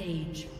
Rampage.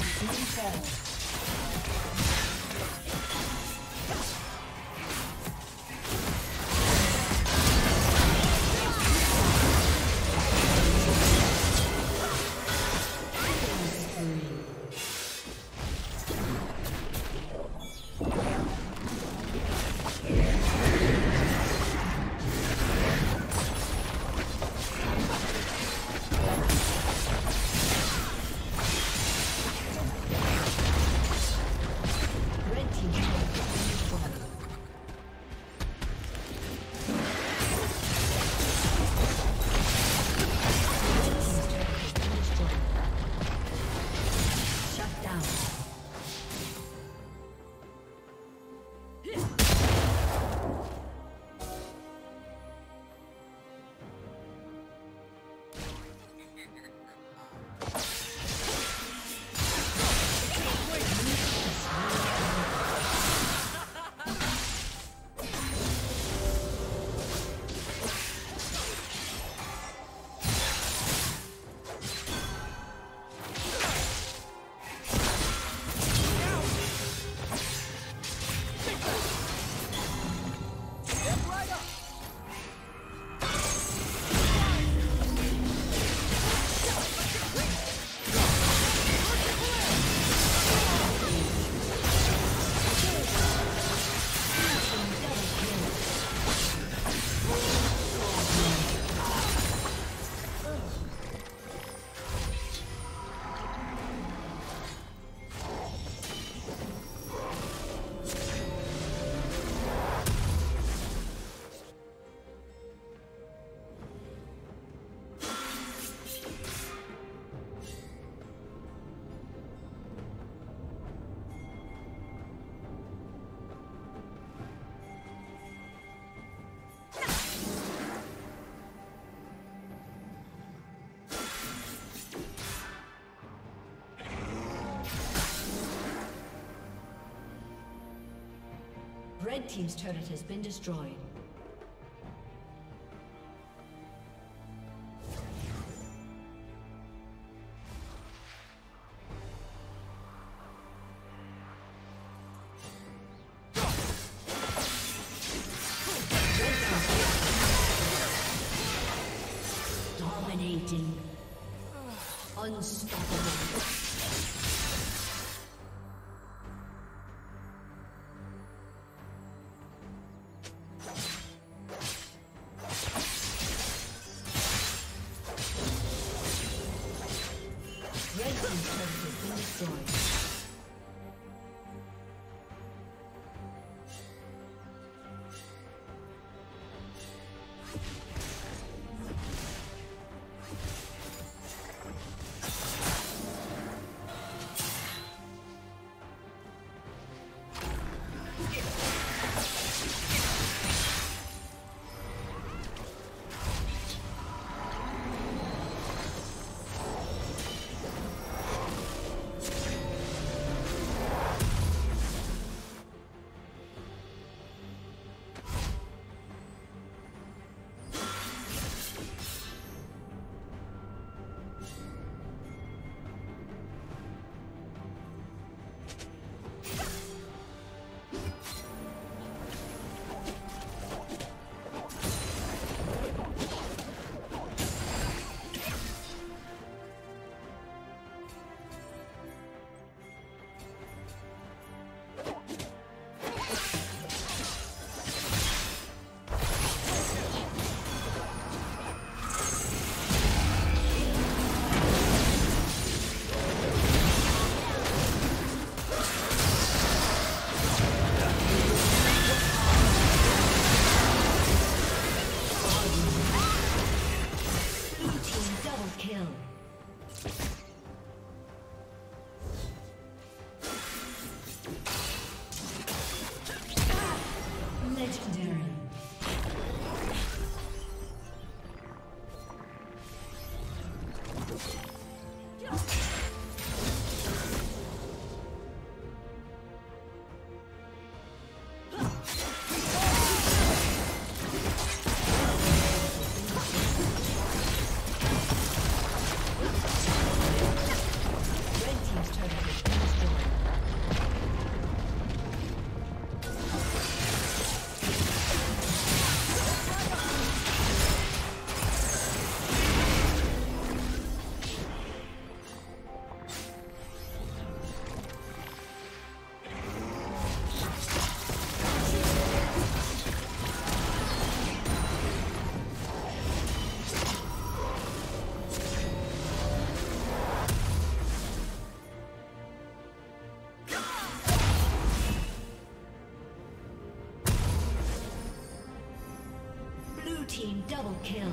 Plating will Red Team's turret has been destroyed. Dominating. Unstoppable. Team double kill.